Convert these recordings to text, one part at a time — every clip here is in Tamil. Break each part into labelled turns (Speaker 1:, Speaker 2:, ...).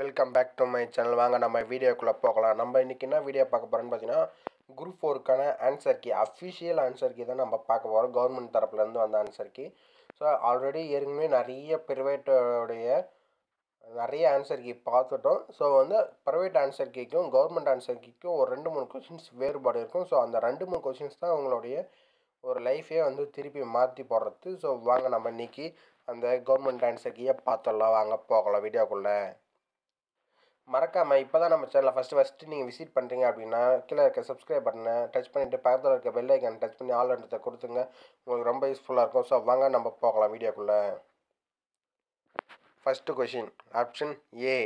Speaker 1: Welcome back to my channel வாங்க நம்ம வீடியோக்குள்ளே போகலாம். நம்ம இன்றைக்கி என்ன வீடியோ பார்க்க போகிறோம்னு பார்த்தீங்கன்னா group ஃபோருக்கான answer key official answer key தான் நம்ம பார்க்க போகிறோம் கவர்மெண்ட் தரப்புலேருந்து வந்த ஆன்சர் கீ ஸோ ஆல்ரெடி ஏற்கனவே நிறைய ப்ரைவேட்டோடைய நிறைய ஆன்சர் கீ பார்த்துட்டோம். ஸோ வந்து ப்ரைவேட் ஆன்சர் கீக்கும் கவர்மெண்ட் ஆன்சர் கீக்கும் ஒரு ரெண்டு மூணு கொஷின்ஸ் வேறுபாடு இருக்கும். ஸோ அந்த ரெண்டு மூணு கொஷின்ஸ் தான் உங்களுடைய ஒரு லைஃபே வந்து திருப்பி மாற்றி போடுறது. ஸோ வாங்க நம்ம இன்னைக்கு அந்த கவர்மெண்ட் ஆன்சர் கீயை பார்த்துடலாம். வாங்க போகலாம் வீடியோக்குள்ளே. மறக்காமல் இப்போ தான் நம்ம சேனலை ஃபஸ்ட்டு ஃபஸ்ட்டு நீங்கள் விசிட் பண்ணுறீங்க அப்படின்னா கீழே இருக்க சப்ஸ்கிரைப் பட்டனை டச் பண்ணிவிட்டு பக்கத்தில் இருக்க பெல் ஐக்கன் டச் பண்ணி ஆல் இடத்தை கொடுத்துங்க உங்களுக்கு ரொம்ப யூஸ்ஃபுல்லாக இருக்கும். ஸோ வாங்க நம்ம போகலாம் வீடியோக்குள்ளே. ஃபஸ்ட்டு கொஷின் ஆப்ஷன் ஏ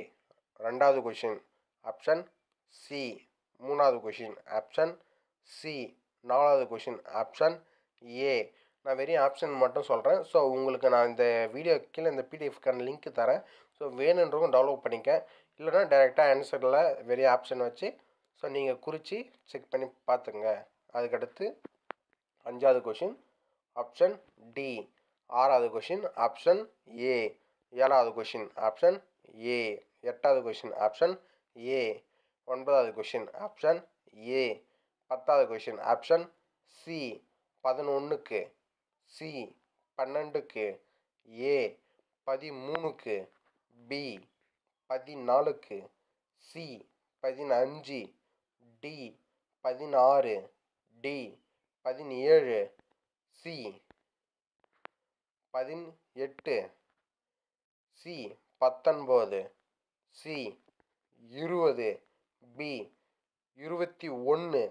Speaker 1: ரெண்டாவது கொஷின் ஆப்ஷன் சி மூணாவது கொஷின் ஆப்ஷன் சி நாலாவது கொஷின் ஆப்ஷன் ஏ நான் வெறும் ஆப்ஷன் மட்டும் சொல்கிறேன் ஸோ உங்களுக்கு நான் இந்த வீடியோ கீழே இந்த பிடிஎஃப்க்கான லிங்க் தரேன். ஸோ வேணுன்றவங்க டவுன்லோட் பண்ணிக்க. இல்லைனா டேரெக்டாக ஆன்சரில் வெறிய ஆப்ஷன் வச்சு ஸோ நீங்கள் குறித்து செக் பண்ணி பார்த்துங்க அதுக்கடுத்து அஞ்சாவது கொஷின் ஆப்ஷன் டி ஆறாவது கொஷின் ஆப்ஷன் ஏ ஏழாவது கொஷின் ஆப்ஷன் ஏ எட்டாவது கொஷின் ஆப்ஷன் ஏ ஒன்பதாவது கொஷின் ஆப்ஷன் ஏ பத்தாவது கொஷின் ஆப்ஷன் சி பதினொன்றுக்கு சி பன்னெண்டுக்கு ஏ பதிமூணுக்கு பி பதினாலுக்கு சி பதினஞ்சு டி பதினாறு டி பதினேழு சி பதினெட்டு சி பத்தொன்பது சி இருபது பி இருபத்தி ஒன்று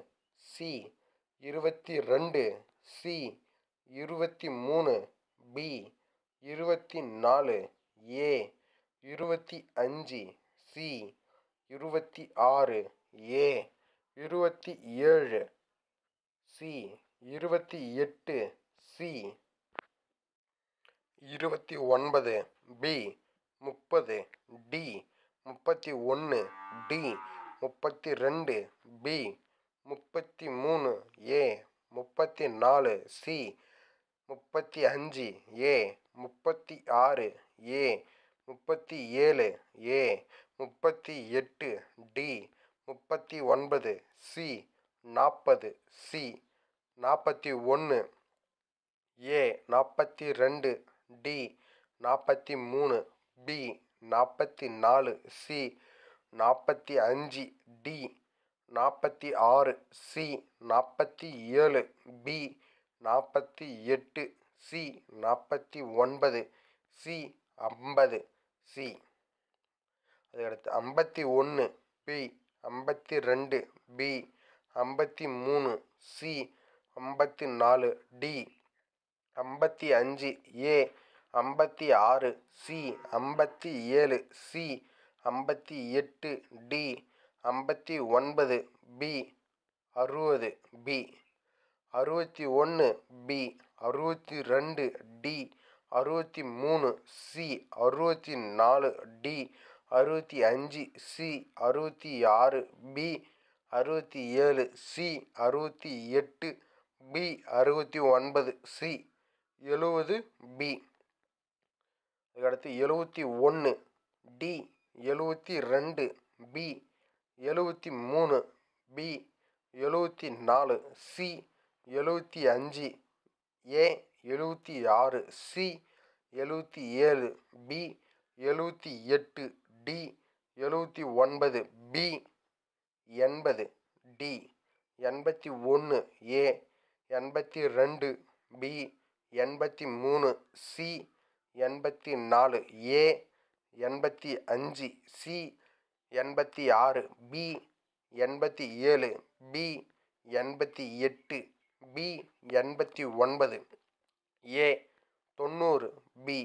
Speaker 1: சி இருபத்தி ரெண்டு சி இருபத்தி மூணு பி இருபத்தி நாலு ஏ இருபத்தி அஞ்சு சி இருபத்தி ஆறு ஏ இருபத்தி ஏழு சி இருபத்தி எட்டு சி இருபத்தி ஒன்பது பி முப்பது டி முப்பத்தி ஒன்று டி முப்பத்தி ரெண்டு பி முப்பத்தி மூணு ஏ முப்பத்தி நாலு சி முப்பத்தி அஞ்சு ஏ. முப்பத்தி ஆறு ஏ. முப்பத்தி ஏழு ஏ. முப்பத்தி எட்டு டி. முப்பத்தி ஒன்பது சி. நாற்பது சி. நாற்பத்தி ஒன்று ஏ. நாற்பத்தி ரெண்டு டி. நாற்பத்தி மூணு பி. நாற்பத்தி நாலு சி. நாற்பத்தி அஞ்சு டி. நாற்பத்தி ஆறு சி. நாற்பத்தி ஏழு பி. நாற்பத்தி எட்டு சி நாற்பத்தி ஒன்பது சி ஐம்பது சி அதுக்கடுத்து ஐம்பத்தி ஒன்று பி ஐம்பத்தி ரெண்டு பி ஐம்பத்தி மூணு சி ஐம்பத்தி நாலு டி ஐம்பத்தி அஞ்சு ஏ ஐம்பத்தி ஆறு சி ஐம்பத்தி ஏழு சி ஐம்பத்தி எட்டு டி ஐம்பத்தி ஒன்பது பி அறுபது பி அறுபத்தி ஒன்று பி அறுபத்தி ரெண்டு டி அறுபத்தி மூணு சி அறுபத்தி நாலு டி அறுபத்தி அஞ்சு சி அறுபத்தி ஆறு பி அறுபத்தி ஏழு சி அறுபத்தி எட்டு பி அறுபத்தி ஒன்பது சி எழுபது பி அதுக்கடுத்து எழுபத்தி ஒன்று டி எழுபத்தி ரெண்டு பி எழுபத்தி மூணு பி எழுபத்தி நாலு சி எழுபத்தி அஞ்சு ஏ எழுபத்தி ஆறு சி எழுபத்தி ஏழு பி எழுபத்தி எட்டு டி எழுபத்தி ஒன்பது பி எண்பது டி எண்பத்தி ஒன்று ஏ எண்பத்தி ரெண்டு பி எண்பத்தி மூணு சி எண்பத்தி நாலு ஏ எண்பத்தி அஞ்சு சி எண்பத்தி ஆறு பி எண்பத்தி ஏழு பி எண்பத்தி எட்டு பி எண்பத்தி ஒன்பது ஏ தொண்ணூறு பி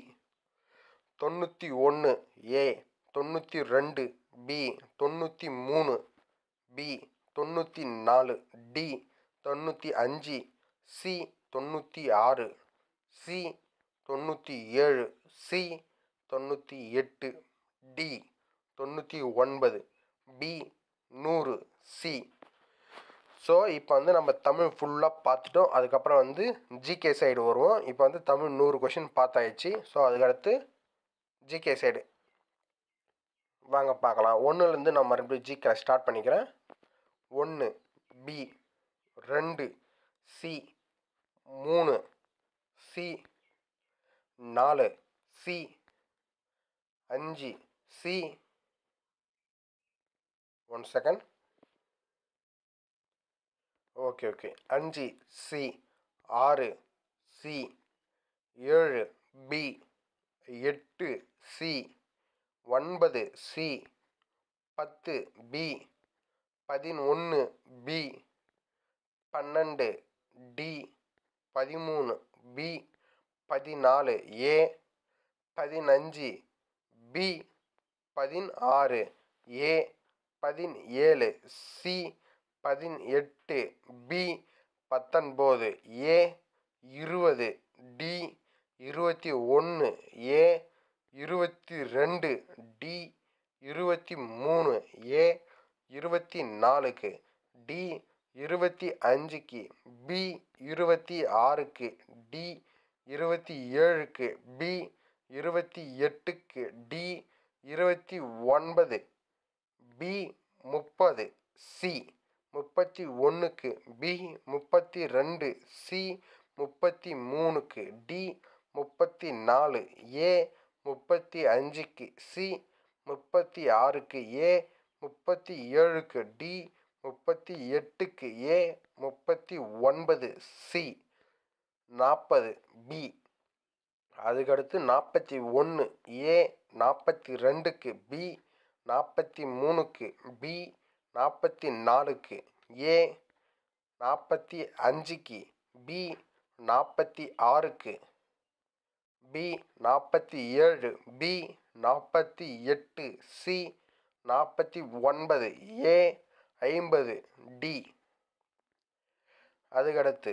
Speaker 1: தொண்ணூற்றி ஒன்று ஏ தொண்ணூற்றி ரெண்டு பி தொண்ணூற்றி மூணு பி தொண்ணூற்றி நாலு டி தொண்ணூற்றி அஞ்சு சி தொண்ணூற்றி ஆறு சி தொண்ணூற்றி ஏழு சி தொண்ணூற்றி எட்டு டி தொண்ணூற்றி ஒன்பது பி நூறு சி ஸோ இப்போ வந்து நம்ம தமிழ் ஃபுல்லாக பார்த்துட்டோம். அதுக்கப்புறம் வந்து ஜிகே சைடு வருவோம். இப்போ வந்து தமிழ் நூறு கொஷின் பார்த்தாயிடுச்சு ஸோ அதுக்கடுத்து ஜிகே சைடு வாங்க பார்க்கலாம். ஒன்றுலேருந்து நான் மறுபடியும் ஜிகே ஸ்டார்ட் பண்ணிக்கிறேன். ஒன்று பி ரெண்டு சி மூணு சி நாலு சி அஞ்சு C one second okay okay அஞ்சு சி ஆறு சி ஏழு பி எட்டு சி ஒன்பது சி பத்து பி பதினொன்று பி பன்னெண்டு டி பதிமூணு பி பதினாலு ஏ பதினஞ்சு பி பதினாறு ஏ பதினேழு சி பதினெட்டு பி பத்தொன்போது ஏ இருபது டி இருபத்தி ஒன்று ஏ இருபத்தி ரெண்டு டி இருபத்தி மூணு ஏ இருபத்தி நாலுக்கு டி இருபத்தி அஞ்சுக்கு பி இருபத்தி ஆறுக்கு டி இருபத்தி ஏழுக்கு பி இருபத்தி எட்டுக்கு டி இருபத்தி ஒன்பது பி முப்பது சி முப்பத்தி ஒன்றுக்கு பி முப்பத்தி ரெண்டு சி முப்பத்தி மூணுக்கு டி முப்பத்தி நாலு ஏ முப்பத்தி அஞ்சுக்கு சி முப்பத்தி ஆறுக்கு ஏ முப்பத்தி ஏழுக்கு டி முப்பத்தி எட்டுக்கு ஏ முப்பத்தி ஒன்பது சி நாற்பது பி அதுக்கடுத்து நாற்பத்தி ஒன்று ஏ நாற்பத்தி ரெண்டுக்கு பி நாற்பத்தி மூணுக்கு பி நாற்பத்தி நாலுக்கு ஏ நாற்பத்தி அஞ்சுக்கு பி நாற்பத்தி ஆறுக்கு பி நாற்பத்தி ஏழு பி நாற்பத்தி எட்டு சி நாற்பத்தி ஒன்பது ஏ ஐம்பது டி. அதுக்கடுத்து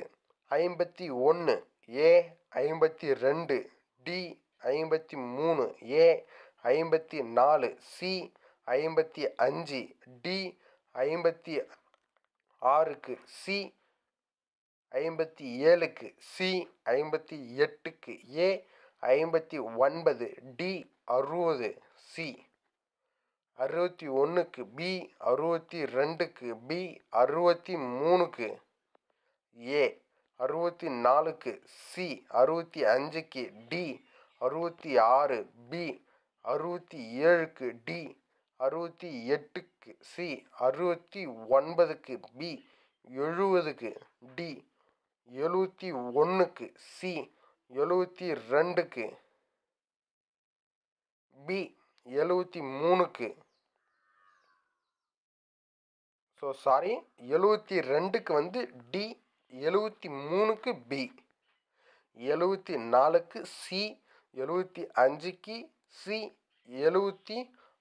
Speaker 1: ஐம்பத்தி ஒன்று ஏ ஐம்பத்தி ரெண்டு டி ஐம்பத்தி மூணு ஏ ஐம்பத்தி நாலு சி ஐம்பத்தி அஞ்சு டி ஐம்பத்தி ஆறுக்கு சி ஐம்பத்தி ஏழுக்கு சி ஐம்பத்தி எட்டுக்கு ஏ ஐம்பத்தி ஒன்பது டி அறுபது சி. அறுபத்தி ஒன்றுக்கு பி அறுபத்தி ரெண்டுக்கு பி அறுபத்தி மூணுக்கு ஏ அறுபத்தி நாலுக்கு சி அறுபத்தி அஞ்சுக்கு டி அறுபத்தி ஆறு பி அறுபத்தி ஏழுக்கு டி அறுபத்தி எட்டுக்கு சி அறுபத்தி ஒன்பதுக்கு பி எழுபதுக்கு டி எழுபத்தி ஒன்றுக்கு சி எழுபத்தி ரெண்டுக்கு பி எழுபத்தி மூணுக்கு. ஸோ சாரி எழுபத்தி ரெண்டுக்கு வந்து டி எழுபத்தி மூணுக்கு பி எழுபத்தி நாலுக்கு சி எழுபத்தி அஞ்சுக்கு சி எழுபத்தி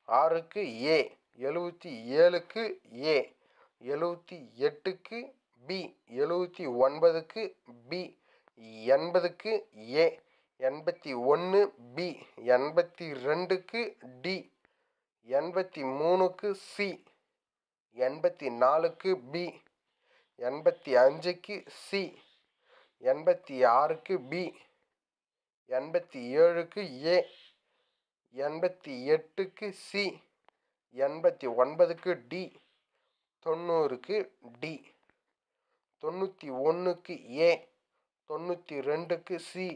Speaker 1: ஆறுக்கு ஏ எழுபத்தி ஏழுக்கு ஏ எழுபத்தி எட்டுக்கு பி எழுபத்தி ஒன்பதுக்கு பி எண்பதுக்கு ஏ எண்பத்தி ஒன்று பி எண்பத்தி ரெண்டுக்கு டி எண்பத்தி மூணுக்கு சி எண்பத்தி நாலுக்கு பி எண்பத்தி அஞ்சுக்கு சி எண்பத்தி ஆறுக்கு பி எண்பத்தி ஏழுக்கு ஏ எண்பத்தி எட்டுக்கு சி எண்பத்தி ஒன்பதுக்கு டி தொண்ணூறுக்கு டி தொண்ணூற்றி ஒன்றுக்கு ஏ தொண்ணூற்றி ரெண்டுக்கு சி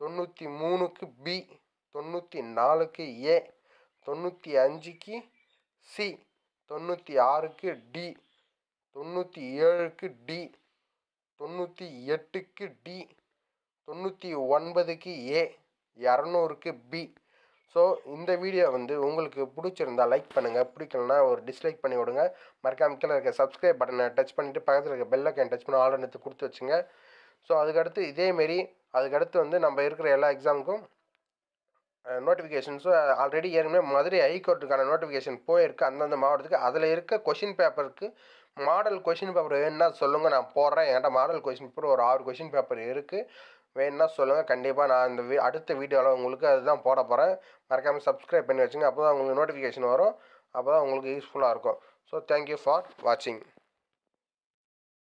Speaker 1: தொண்ணூற்றி மூணுக்கு பி தொண்ணூற்றி நாலுக்கு ஏ தொண்ணூற்றி அஞ்சுக்கு சி தொண்ணூற்றி ஆறுக்கு டி தொண்ணூற்றி ஏழுக்கு டி தொண்ணூற்றி எட்டுக்கு டி தொண்ணூற்றி ஒன்பதுக்கு ஏ இரநூறுக்கு பி. ஸோ இந்த வீடியோ வந்து உங்களுக்கு பிடிச்சிருந்தா லைக் பண்ணுங்கள் பிடிக்கலனா ஒரு டிஸ்லைக் பண்ணி விடுங்க. மறக்காம கீழே இருக்க சப்ஸ்கிரைப் பட்டனை டச் பண்ணிவிட்டு பக்கத்தில் இருக்க பெல்லக்கன் டச் பண்ணி ஆல் எடுத்து கொடுத்து வச்சுங்க. ஸோ அதுக்கடுத்து இதேமாரி அதுக்கடுத்து வந்து நம்ம இருக்கிற எல்லா எக்ஸாமுக்கும் நோட்டிஃபிகேஷன்ஸும் ஆல்ரெடி ஏற்கனவே மதுரை ஹைகோர்ட்டுக்கான நோட்டிஃபிகேஷன் போயிருக்கு. அந்தந்த மாவட்டத்துக்கு. அதில் இருக்க கொஷின் பேப்பருக்கு மாடல் கொஷின் பேப்பர் வேணுன்னா சொல்லுங்கள் நான் போடுறேன். என்கிட்ட மாடல் கொஷின் பேப்பர் ஒரு ஆறு கொஷின் பேப்பர் இருக்குது வேணுன்னா சொல்லுங்கள் கண்டிப்பாக நான் இந்த வீ அடுத்த வீடியோவில் உங்களுக்கு அதுதான் போட போகிறேன் மறக்காமல் சப்ஸ்கிரைப் பண்ணி வச்சுங்க. அப்போ தான் உங்களுக்கு நோட்டிஃபிகேஷன் வரும். அப்போ தான் உங்களுக்கு யூஸ்ஃபுல்லாக இருக்கும். ஸோ தேங்க்யூ ஃபார் வாட்சிங்